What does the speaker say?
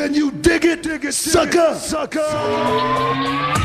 Can you dig it, dig it, sucker? sucker.